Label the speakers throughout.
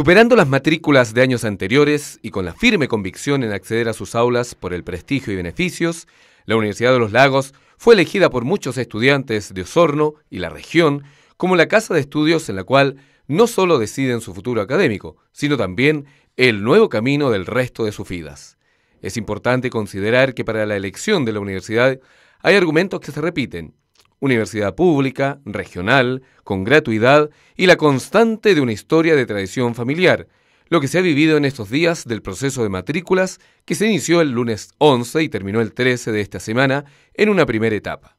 Speaker 1: Superando las matrículas de años anteriores y con la firme convicción en acceder a sus aulas por el prestigio y beneficios, la Universidad de los Lagos fue elegida por muchos estudiantes de Osorno y la región como la casa de estudios en la cual no solo deciden su futuro académico, sino también el nuevo camino del resto de sus vidas. Es importante considerar que para la elección de la universidad hay argumentos que se repiten, universidad pública, regional, con gratuidad y la constante de una historia de tradición familiar, lo que se ha vivido en estos días del proceso de matrículas que se inició el lunes 11 y terminó el 13 de esta semana en una primera etapa.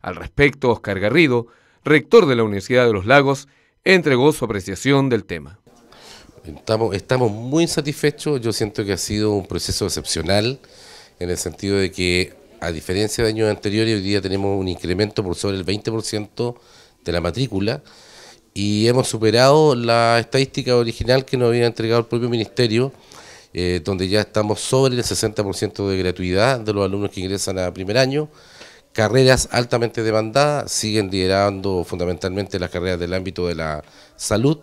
Speaker 1: Al respecto, Oscar Garrido, rector de la Universidad de los Lagos, entregó su apreciación del tema.
Speaker 2: Estamos, muy satisfechos, yo siento que ha sido un proceso excepcional en el sentido de que a diferencia de años anteriores, hoy día tenemos un incremento por sobre el 20% de la matrícula y hemos superado la estadística original que nos había entregado el propio Ministerio, eh, donde ya estamos sobre el 60% de gratuidad de los alumnos que ingresan a primer año. Carreras altamente demandadas, siguen liderando fundamentalmente las carreras del ámbito de la salud,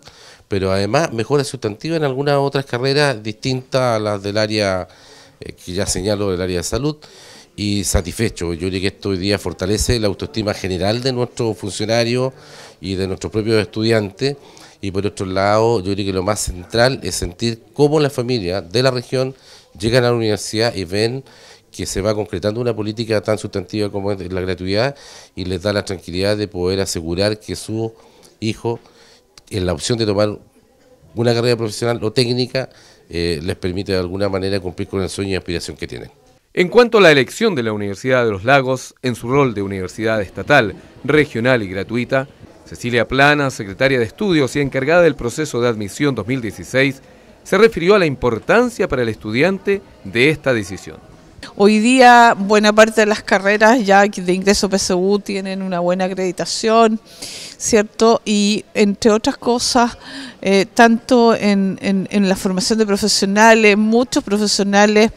Speaker 2: pero además mejora sustantiva en algunas otras carreras distintas a las del área eh, que ya señalo del área de salud y satisfecho. Yo creo que esto hoy día fortalece la autoestima general de nuestros funcionarios y de nuestros propios estudiantes. Y por otro lado, yo creo que lo más central es sentir cómo las familias de la región llegan a la universidad y ven que se va concretando una política tan sustantiva como es la gratuidad y les da la tranquilidad de poder asegurar que su hijo, en la opción de tomar una carrera profesional o técnica, eh, les permite de alguna manera cumplir con el sueño y aspiración que tienen.
Speaker 1: En cuanto a la elección de la Universidad de los Lagos en su rol de universidad estatal, regional y gratuita, Cecilia Plana, secretaria de Estudios y encargada del proceso de admisión 2016, se refirió a la importancia para el estudiante de esta decisión.
Speaker 3: Hoy día buena parte de las carreras ya de ingreso PSU tienen una buena acreditación, ¿cierto? Y entre otras cosas, eh, tanto en, en la formación de profesionales, muchos profesionales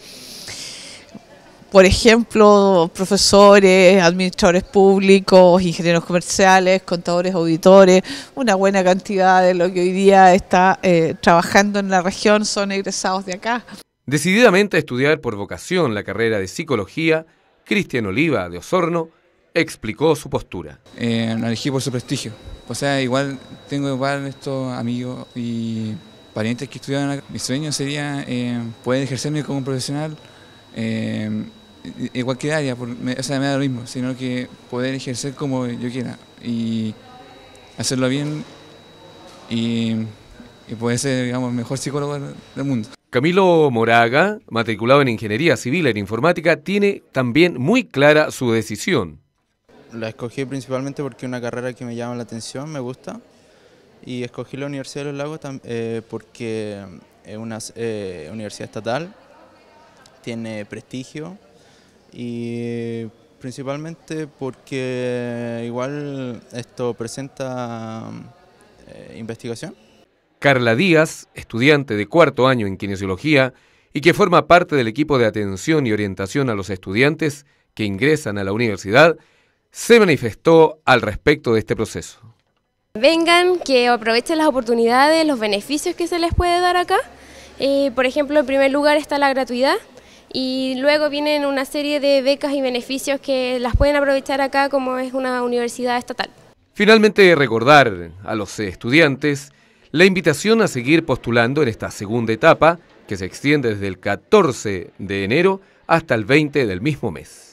Speaker 3: por ejemplo, profesores, administradores públicos, ingenieros comerciales, contadores, auditores, una buena cantidad de lo que hoy día está eh, trabajando en la región son egresados de acá.
Speaker 1: Decididamente a estudiar por vocación la carrera de psicología, Cristian Oliva de Osorno explicó su postura.
Speaker 4: Eh, elegí por su prestigio. O sea, igual tengo igual estos amigos y parientes que estudiaban acá. Mi sueño sería eh, poder ejercerme como profesional. Eh, en cualquier área, o sea, me da lo mismo, sino que poder ejercer como yo quiera y hacerlo bien y, y poder ser, digamos, el mejor psicólogo del mundo.
Speaker 1: Camilo Moraga, matriculado en Ingeniería Civil e Informática, tiene también muy clara su decisión.
Speaker 5: La escogí principalmente porque es una carrera que me llama la atención, me gusta, y escogí la Universidad de los Lagos eh, porque es una eh, universidad estatal, tiene prestigio, y principalmente porque igual esto presenta eh, investigación.
Speaker 1: Carla Díaz, estudiante de cuarto año en kinesiología y que forma parte del equipo de atención y orientación a los estudiantes que ingresan a la universidad, se manifestó al respecto de este proceso.
Speaker 6: Vengan, que aprovechen las oportunidades, los beneficios que se les puede dar acá. Eh, por ejemplo, en primer lugar está la gratuidad, y luego vienen una serie de becas y beneficios que las pueden aprovechar acá como es una universidad estatal.
Speaker 1: Finalmente, recordar a los estudiantes la invitación a seguir postulando en esta segunda etapa que se extiende desde el 14 de enero hasta el 20 del mismo mes.